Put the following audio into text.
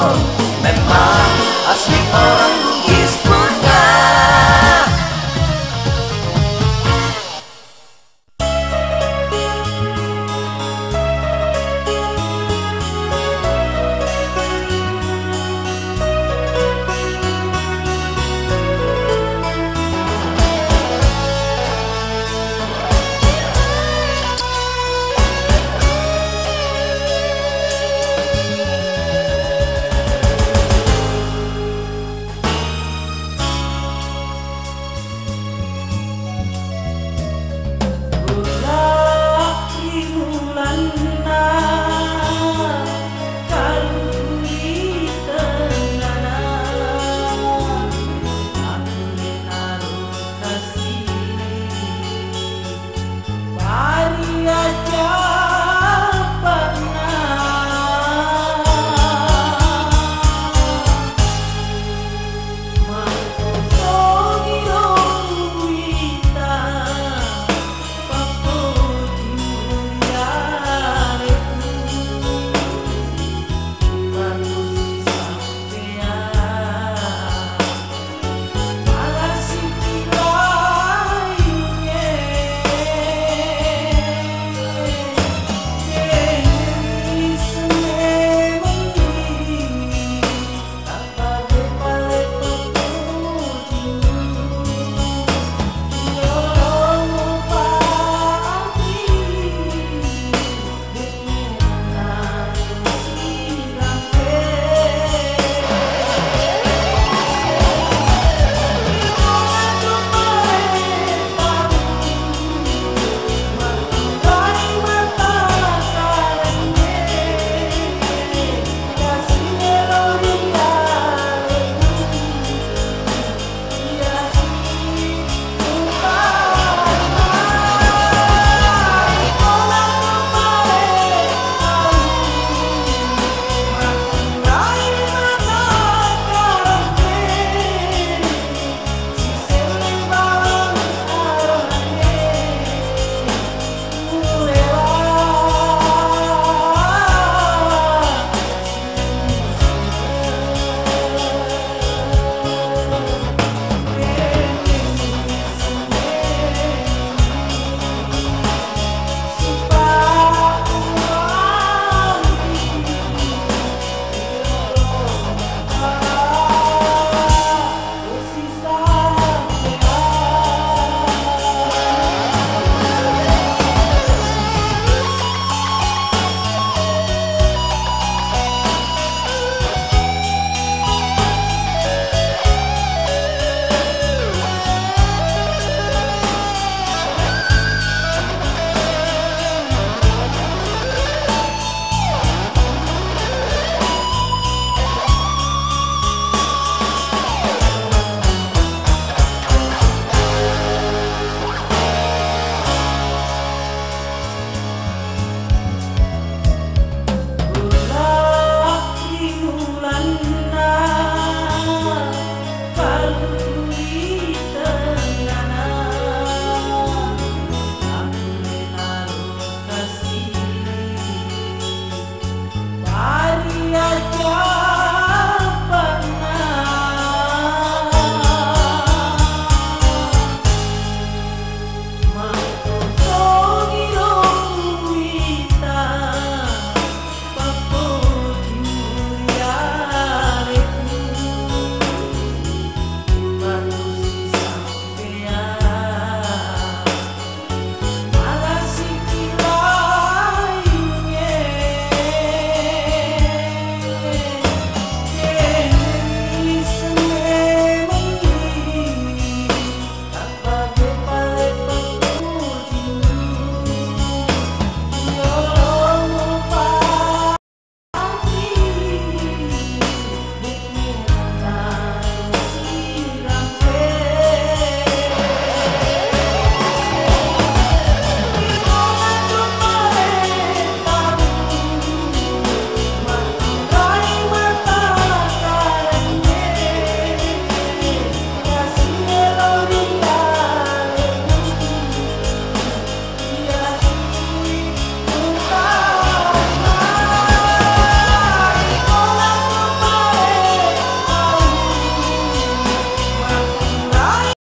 아